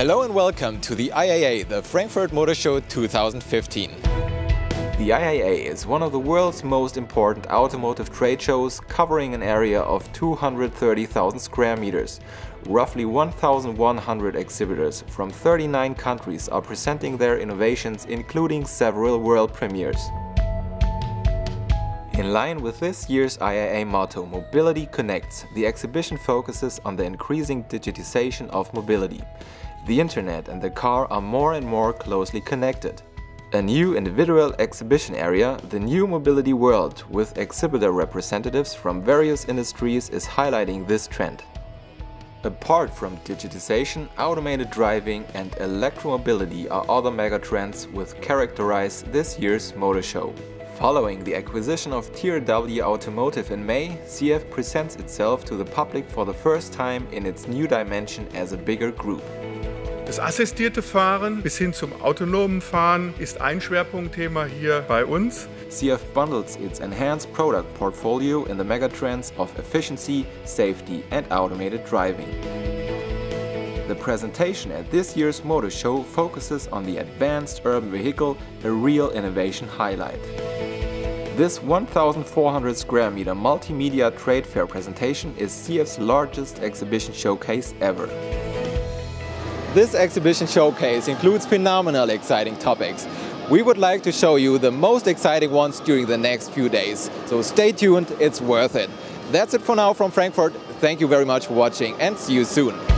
Hello and welcome to the IAA, the Frankfurt Motor Show 2015. The IAA is one of the world's most important automotive trade shows covering an area of 230,000 square meters. Roughly 1,100 exhibitors from 39 countries are presenting their innovations including several world premieres. In line with this year's IAA motto Mobility Connects, the exhibition focuses on the increasing digitization of mobility. The internet and the car are more and more closely connected. A new individual exhibition area, the New Mobility World, with exhibitor representatives from various industries is highlighting this trend. Apart from digitization, automated driving and electromobility are other megatrends which characterize this year's motor show. Following the acquisition of TRW Automotive in May, ZF presents itself to the public for the first time in its new dimension as a bigger group. Das assistierte Fahren bis hin zum autonomen Fahren ist ein Schwerpunktthema hier bei uns. ZF bundles its enhanced product portfolio in the megatrends of efficiency, safety and automated driving. The presentation at this year's motor show focuses on the advanced urban vehicle, a real innovation highlight. This 1,400 square meter multimedia trade fair presentation is ZF's largest exhibition showcase ever. This exhibition showcase includes phenomenally exciting topics. We would like to show you the most exciting ones during the next few days, so stay tuned, it's worth it. That's it for now from Frankfurt. Thank you very much for watching and see you soon.